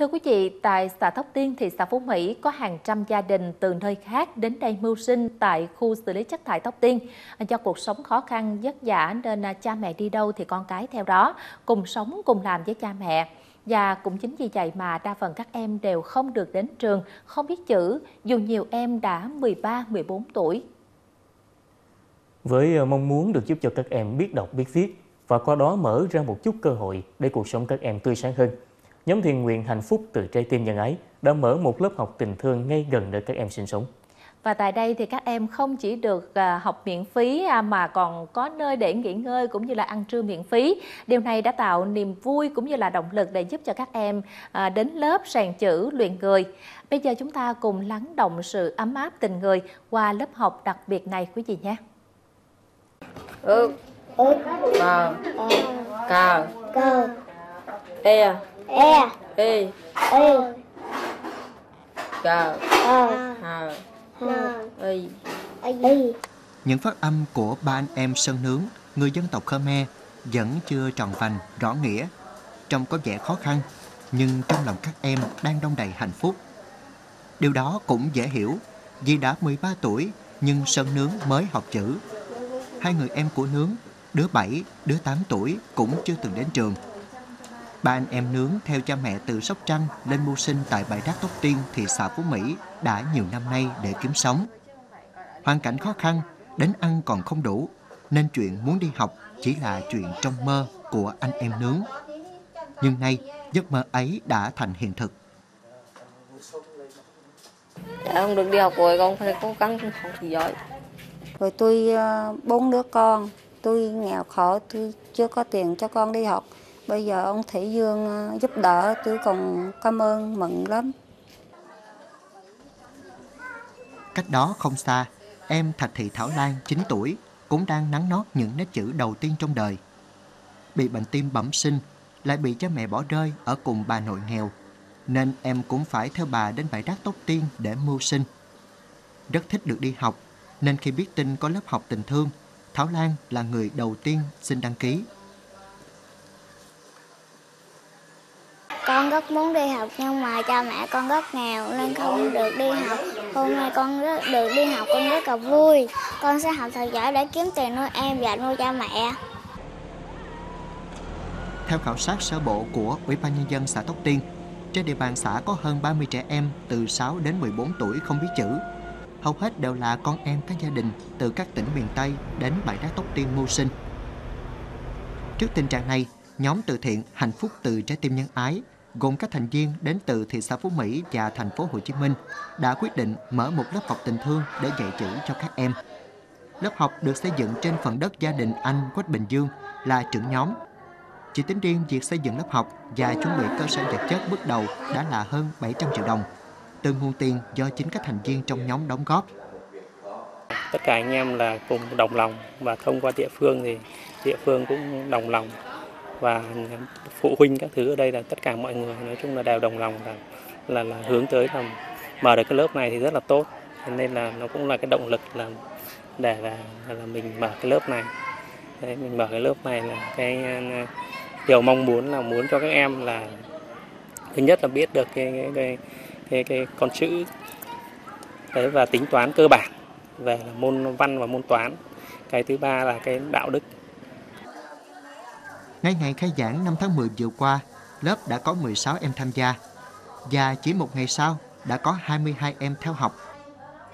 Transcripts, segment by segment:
Thưa quý vị, tại xã Thóc Tiên, thị xã Phú Mỹ có hàng trăm gia đình từ nơi khác đến đây mưu sinh tại khu xử lý chất thải Thóc Tiên. Do cuộc sống khó khăn, vất vả nên à, cha mẹ đi đâu thì con cái theo đó, cùng sống cùng làm với cha mẹ. Và cũng chính vì vậy mà đa phần các em đều không được đến trường, không biết chữ, dù nhiều em đã 13-14 tuổi. Với à, mong muốn được giúp cho các em biết đọc biết viết và qua đó mở ra một chút cơ hội để cuộc sống các em tươi sáng hơn, nhóm thiện nguyện hạnh phúc từ trái tim nhân ái đã mở một lớp học tình thương ngay gần nơi các em sinh sống. Và tại đây thì các em không chỉ được học miễn phí mà còn có nơi để nghỉ ngơi cũng như là ăn trưa miễn phí. Điều này đã tạo niềm vui cũng như là động lực để giúp cho các em đến lớp sàn chữ luyện người. Bây giờ chúng ta cùng lắng động sự ấm áp tình người qua lớp học đặc biệt này quý vị nhé. Ừ. Ừ. Cờ. Cờ. Cờ. E. E. E. E. Cờ. Hờ. Y. Những phát âm của ba anh em Sơn Nướng, người dân tộc Khmer, vẫn chưa tròn vành, rõ nghĩa. Trông có vẻ khó khăn, nhưng trong lòng các em đang đông đầy hạnh phúc. Điều đó cũng dễ hiểu, vì đã 13 tuổi nhưng Sơn Nướng mới học chữ. Hai người em của Nướng, đứa 7, đứa 8 tuổi cũng chưa từng đến trường. Ba anh em Nướng theo cha mẹ từ Sóc Trăng lên mưu sinh tại bãi đá Tóc Tiên, thị xã Phú Mỹ đã nhiều năm nay để kiếm sống. Hoàn cảnh khó khăn, đến ăn còn không đủ, nên chuyện muốn đi học chỉ là chuyện trong mơ của anh em Nướng. Nhưng nay, giấc mơ ấy đã thành hiện thực. Dạ không được đi học rồi, con phải cố gắng học thì giỏi. Rồi tôi bốn đứa con, tôi nghèo khổ, tôi chưa có tiền cho con đi học. Bây giờ ông Thị Dương ờ, giúp đỡ, tôi còn cảm ơn mừng lắm. Cách đó không xa, em Thạch Thị Thảo Lan 9 tuổi cũng đang nắng nót những nét chữ đầu tiên trong đời. Bị bệnh tim bẩm sinh, lại bị cha mẹ bỏ rơi ở cùng bà nội nghèo, nên em cũng phải theo bà đến bãi rác Tóc Tiên để mưu sinh. Rất thích được đi học, nên khi biết tin có lớp học tình thương, Thảo Lan là người đầu tiên xin đăng ký. Con rất muốn đi học nhưng mà cha mẹ con rất nghèo nên không được đi học. Hôm nay con rất được đi học con rất là vui. Con sẽ học thật giỏi để kiếm tiền nuôi em và nuôi cha mẹ. Theo khảo sát sơ bộ của Ủy ban Nhân dân xã Tóc Tiên, trên địa bàn xã có hơn 30 trẻ em từ 6 đến 14 tuổi không biết chữ. Hầu hết đều là con em các gia đình từ các tỉnh miền Tây đến bãi đá Tóc Tiên mưu sinh. Trước tình trạng này, nhóm từ thiện Hạnh phúc từ trái tim nhân ái gồm các thành viên đến từ thị xã Phú Mỹ và thành phố Hồ Chí Minh đã quyết định mở một lớp học tình thương để dạy chữ cho các em. Lớp học được xây dựng trên phần đất gia đình anh Quách Bình Dương là trưởng nhóm. Chỉ tính riêng việc xây dựng lớp học và chuẩn bị cơ sở vật chất bước đầu đã là hơn 700 triệu đồng, từ nguồn tiền do chính các thành viên trong nhóm đóng góp. Tất cả anh em là cùng đồng lòng và thông qua địa phương thì địa phương cũng đồng lòng và phụ huynh các thứ ở đây là tất cả mọi người nói chung là đều đồng lòng là là, là hướng tới là mở được cái lớp này thì rất là tốt. Nên là nó cũng là cái động lực là để là, là mình mở cái lớp này. Đấy, mình mở cái lớp này là cái điều mong muốn là muốn cho các em là thứ nhất là biết được cái cái cái, cái, cái con chữ đấy và tính toán cơ bản về là môn văn và môn toán. Cái thứ ba là cái đạo đức ngay ngày khai giảng năm tháng 10 vừa qua, lớp đã có 16 em tham gia và chỉ một ngày sau đã có 22 em theo học.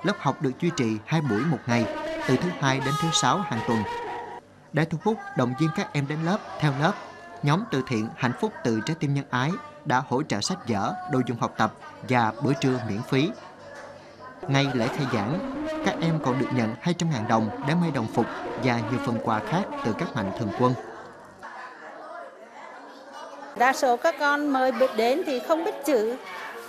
Lớp học được duy trì hai buổi một ngày, từ thứ hai đến thứ sáu hàng tuần. Để thu hút động viên các em đến lớp theo lớp, nhóm từ thiện Hạnh phúc từ trái tim nhân ái đã hỗ trợ sách vở, đồ dùng học tập và bữa trưa miễn phí. Ngay lễ khai giảng, các em còn được nhận 200.000 đồng để may đồng phục và nhiều phần quà khác từ các mạnh thường quân. Đa số các con mời đến thì không biết chữ,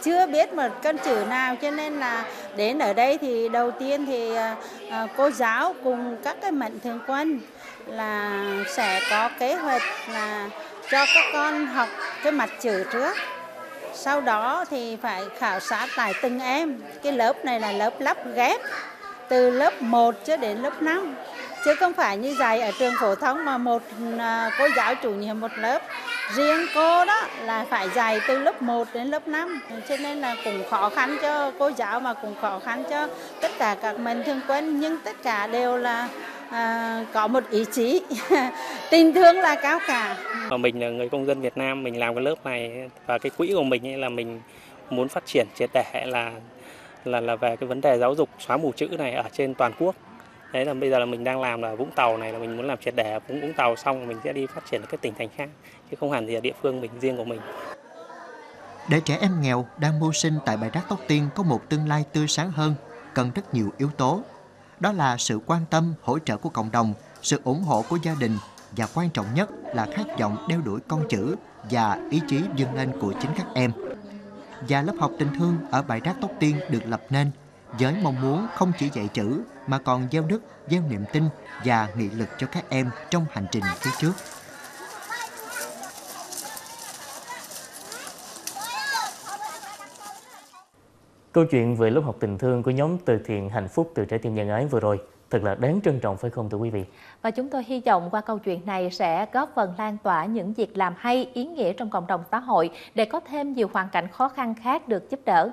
chưa biết một con chữ nào cho nên là đến ở đây thì đầu tiên thì à, à, cô giáo cùng các cái mạnh thường quân là sẽ có kế hoạch là cho các con học cái mặt chữ trước. Sau đó thì phải khảo sát tại từng em. Cái lớp này là lớp lắp ghép từ lớp 1 cho đến lớp 5 chứ không phải như dạy ở trường phổ thông mà một à, cô giáo chủ nhiệm một lớp riêng cô đó là phải dạy từ lớp 1 đến lớp 5 cho nên là cũng khó khăn cho cô giáo mà cũng khó khăn cho tất cả các mạnh thường quân. Nhưng tất cả đều là à, có một ý chí. Tình thương là cao cả. Và mình là người công dân Việt Nam mình làm cái lớp này và cái quỹ của mình ấy là mình muốn phát triển triệt để là là là về cái vấn đề giáo dục xóa mù chữ này ở trên toàn quốc đấy là bây giờ là mình đang làm là Vũng Tàu này là mình muốn làm triệt để Vũng Vũng Tàu xong mình sẽ đi phát triển các tỉnh thành khác chứ không hẳn gì ở địa phương mình riêng của mình để trẻ em nghèo đang mưu sinh tại bãi rác Tóc Tiên có một tương lai tươi sáng hơn cần rất nhiều yếu tố đó là sự quan tâm, hỗ trợ của cộng đồng, sự ủng hộ của gia đình và quan trọng nhất là khát vọng đeo đuổi con chữ và ý chí vươn lên của chính các em. Và lớp học tình thương ở bãi rác Tóc Tiên được lập nên với mong muốn không chỉ dạy chữ mà còn gieo đức, gieo niềm tin và nghị lực cho các em trong hành trình phía trước. Câu chuyện về lớp học tình thương của nhóm từ thiện hạnh phúc từ trái tim nhân ái vừa rồi thật là đáng trân trọng phải không thưa quý vị? Và chúng tôi hy vọng qua câu chuyện này sẽ góp phần lan tỏa những việc làm hay, ý nghĩa trong cộng đồng xã hội để có thêm nhiều hoàn cảnh khó khăn khác được giúp đỡ.